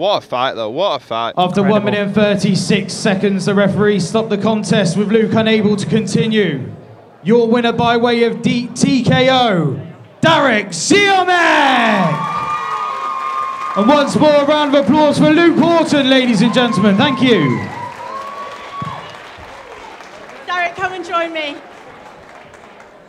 What a fight, though. What a fight. After 1 minute and 36 seconds, the referee stopped the contest with Luke unable to continue. Your winner by way of D- TKO, Derek Ziomek! And once more, a round of applause for Luke Horton, ladies and gentlemen. Thank you. Derek, come and join me.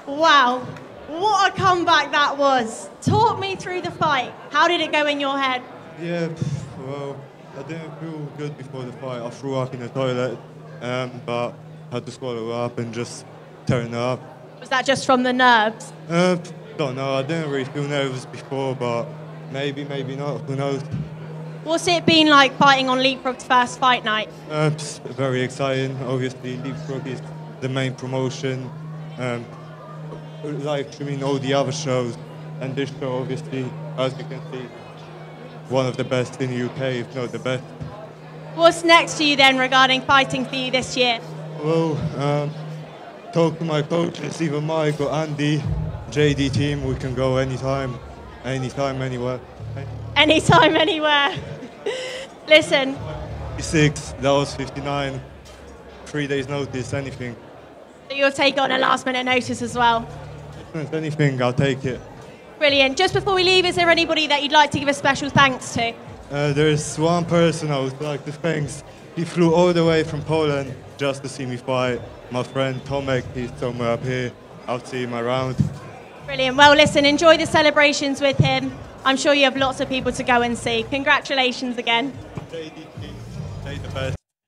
Wow, what a comeback that was. Talk me through the fight. How did it go in your head? Yeah, pff, well, I didn't feel good before the fight. I threw up in the toilet, um, but had to swallow up and just turn up. Was that just from the nerves? Uh, don't know. I didn't really feel nervous before, but maybe, maybe not. Who knows? What's it been like fighting on Leapfrog's first fight night? Uh, very exciting. Obviously, Leapfrog is the main promotion. Um, like I mean, all the other shows, and this show, obviously, as you can see, one of the best in the UK, if not the best. What's next for you then regarding fighting for you this year? Well, um, talk to my coaches, either Mike or Andy, JD team. We can go anytime, anytime, anywhere. Anytime, anywhere. Listen, 56, that was 59. Three days notice, anything. you'll take on a last minute notice as well. Anything, I'll take it. Brilliant. Just before we leave, is there anybody that you'd like to give a special thanks to? Uh, there's one person I would like to thank. He flew all the way from Poland just to see me fight. My friend Tomek, he's somewhere up here. I'll see him around. Brilliant. Well, listen, enjoy the celebrations with him. I'm sure you have lots of people to go and see. Congratulations again.